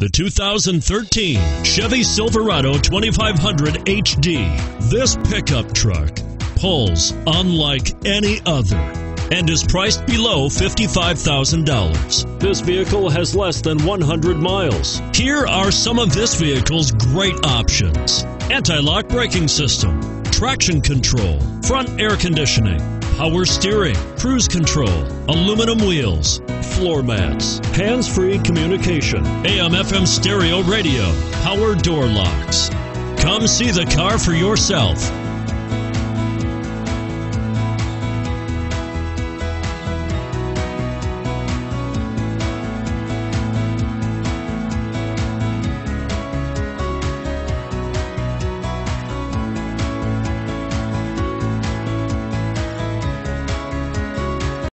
The 2013 Chevy Silverado 2500 HD. This pickup truck pulls unlike any other and is priced below $55,000. This vehicle has less than 100 miles. Here are some of this vehicle's great options. Anti-lock braking system, traction control, front air conditioning, power steering, cruise control, aluminum wheels, floor mats, hands-free communication, AM FM stereo radio, power door locks. Come see the car for yourself.